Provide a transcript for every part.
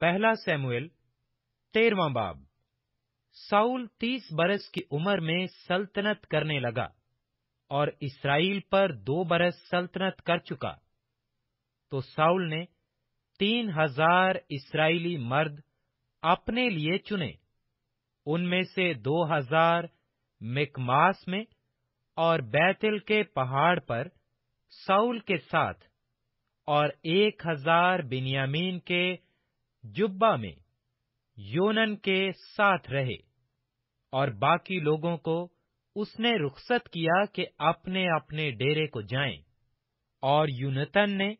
پہلا سیموئل، تیرواں باب۔ ساؤل تیس برس کی عمر میں سلطنت کرنے لگا اور اسرائیل پر دو برس سلطنت کر چکا۔ تو ساؤل نے تین ہزار اسرائیلی مرد اپنے لیے چنے۔ ان میں سے دو ہزار مکماس میں اور بیتل کے پہاڑ پر ساؤل کے ساتھ اور ایک ہزار بنیامین کے جبا میں یونن کے ساتھ رہے اور باقی لوگوں کو اس نے رخصت کیا کہ اپنے اپنے ڈیرے کو جائیں اور یونتن نے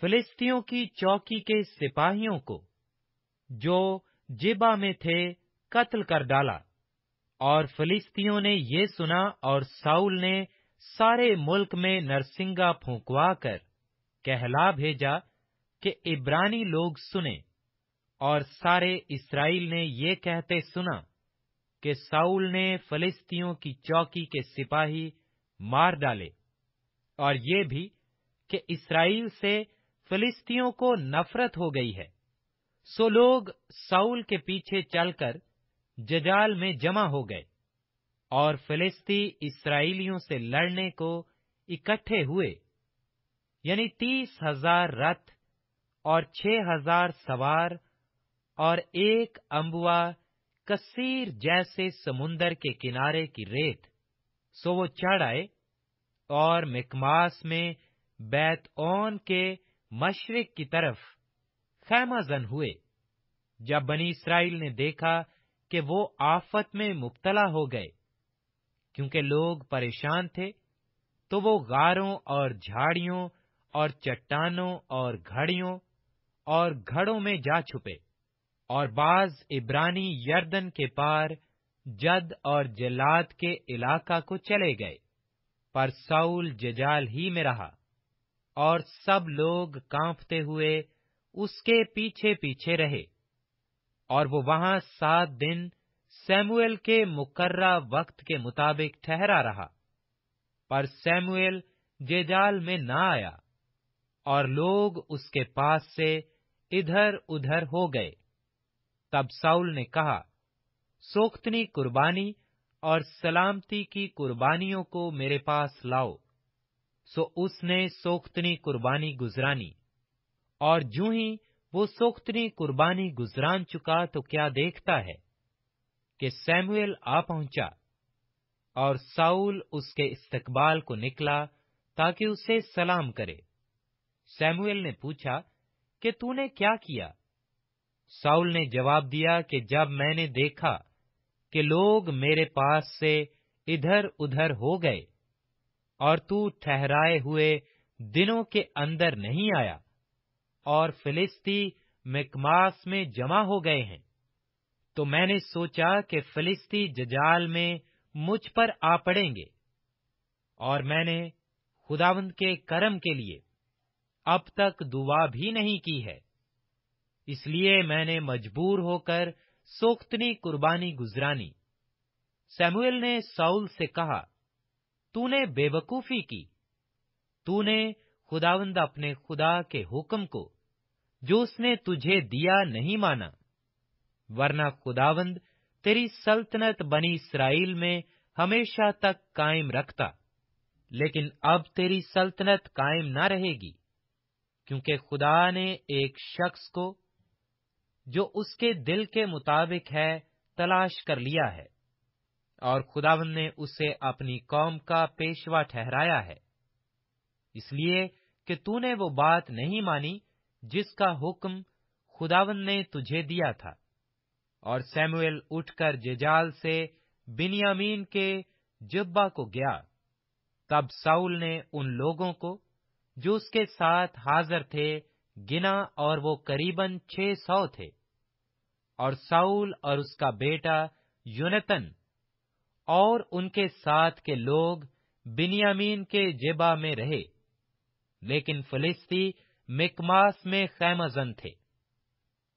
فلسطینوں کی چوکی کے سپاہیوں کو جو جبا میں تھے قتل کر ڈالا اور فلسطینوں نے یہ سنا اور ساؤل نے سارے ملک میں نرسنگا پھونکوا کر کہلا بھیجا کہ عبرانی لوگ سنیں۔ اور سارے اسرائیل نے یہ کہتے سنا کہ ساؤل نے فلسطینوں کی چوکی کے سپاہی مار ڈالے اور یہ بھی کہ اسرائیل سے فلسطینوں کو نفرت ہو گئی ہے۔ سو لوگ ساؤل کے پیچھے چل کر ججال میں جمع ہو گئے اور فلسطی اسرائیلیوں سے لڑنے کو اکٹھے ہوئے۔ یعنی تیس ہزار رتھ اور چھ ہزار سوار اور ایک امبوا کثیر جیسے سمندر کے کنارے کی ریت، سو وہ چڑھ آئے اور مکماس میں بیت اون کے مشرق کی طرف خیمہ زن ہوئے۔ جب بنی اسرائیل نے دیکھا کہ وہ آفت میں مبتلا ہو گئے، کیونکہ لوگ پریشان تھے، تو وہ غاروں اور جھاڑیوں اور چٹانوں اور گھڑیوں اور گھڑوں میں جا چھپے۔ اور بعض عبرانی یردن کے پار جد اور جلاد کے علاقہ کو چلے گئے، پر سول ججال ہی میں رہا اور سب لوگ کانپتے ہوئے اس کے پیچھے پیچھے رہے اور وہ وہاں سات دن سیموئل کے مقررہ وقت کے مطابق ٹھہرا رہا۔ پر سیموئل ججال میں نہ آیا اور لوگ اس کے پاس سے ادھر ادھر ہو گئے۔ تب ساؤل نے کہا، سوختنی قربانی اور سلامتی کی قربانیوں کو میرے پاس لاؤ۔ سو اس نے سوختنی قربانی گزرانی، اور جو ہی وہ سوختنی قربانی گزران چکا تو کیا دیکھتا ہے کہ سیموئل آ پہنچا اور ساؤل اس کے استقبال کو نکلا تاکہ اسے سلام کرے۔ سیموئل نے پوچھا کہ تو نے کیا کیا؟ ساؤل نے جواب دیا کہ جب میں نے دیکھا کہ لوگ میرے پاس سے ادھر ادھر ہو گئے اور تو ٹھہرائے ہوئے دنوں کے اندر نہیں آیا اور فلسطی مکماس میں جمع ہو گئے ہیں، تو میں نے سوچا کہ فلسطی ججال میں مجھ پر آ پڑیں گے اور میں نے خداوند کے کرم کے لیے اب تک دعا بھی نہیں کی ہے۔ اس لیے میں نے مجبور ہو کر سوختنی قربانی گزرانی۔ سیموئل نے ساؤل سے کہا، تو نے بے وقوفی کی۔ تو نے خداوند اپنے خدا کے حکم کو، جو اس نے تجھے دیا نہیں مانا۔ ورنہ خداوند تیری سلطنت بنی اسرائیل میں ہمیشہ تک قائم رکھتا، لیکن اب تیری سلطنت قائم نہ رہے گی، کیونکہ خدا نے ایک شخص کو جو اس کے دل کے مطابق ہے، تلاش کر لیا ہے۔ اور خداون نے اسے اپنی قوم کا پیشوا ٹھہرایا ہے۔ اس لیے کہ تُو نے وہ بات نہیں مانی جس کا حکم خداون نے تجھے دیا تھا۔ اور سیموئل اٹھ کر ججال سے بنیامین کے جبا کو گیا۔ تب ساؤل نے ان لوگوں کو جو اس کے ساتھ حاضر تھے گنا اور وہ قریباً چھ سو تھے۔ اور ساؤل اور اس کا بیٹا یونتن اور ان کے ساتھ کے لوگ بنیامین کے جبا میں رہے، لیکن فلسطی مکماس میں خیمزن تھے۔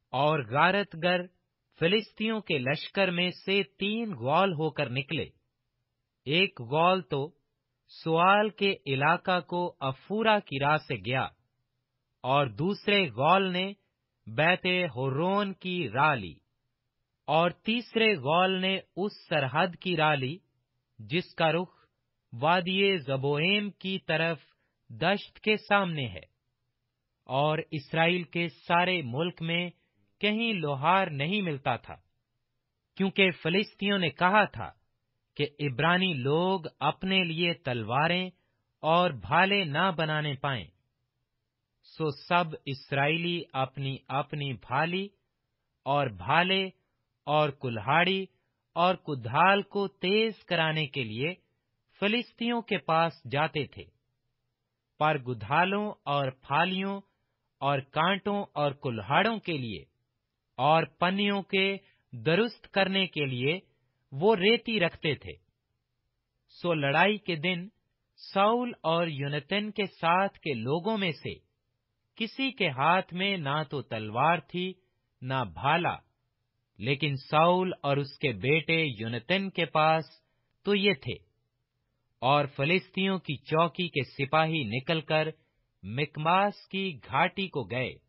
اور غارت گر فلسطیوں کے لشکر میں سے تین گول ہو کر نکلے۔ ایک گول تو سوال کے علاقہ کو افورا کی راہ سے گیا۔ اور دوسرے غول نے بیت ہورون کی راہ لی اور تیسرے غول نے اس سرحد کی راہ لی جس کا رخ وادی زبوئیم کی طرف دشت کے سامنے ہے۔ اور اسرائیل کے سارے ملک میں کہیں لوہار نہیں ملتا تھا، کیونکہ فلسطینوں نے کہا تھا کہ عبرانی لوگ اپنے لیے تلواریں اور بھالے نہ بنانے پائیں۔ سو سب اسرائیلی اپنی اپنی بھالی اور بھالے اور کلہاڑی اور کدھال کو تیز کرانے کے لیے فلسطینوں کے پاس جاتے تھے۔ پر گدھالوں اور پھالیوں اور کانٹوں اور کلہاڑوں کے لیے اور پنیوں کے درست کرنے کے لیے وہ ریتی رکھتے تھے۔ سو لڑائی کے دن ساؤل اور یونتن کے ساتھ کے لوگوں میں سے کسی کے ہاتھ میں نہ تو تلوار تھی، نہ بھالا۔ لیکن ساؤل اور اس کے بیٹے یونتن کے پاس تو یہ تھے۔ اور فلسطینوں کی چوکی کے سپاہی نکل کر مکماس کی گھاٹی کو گئے۔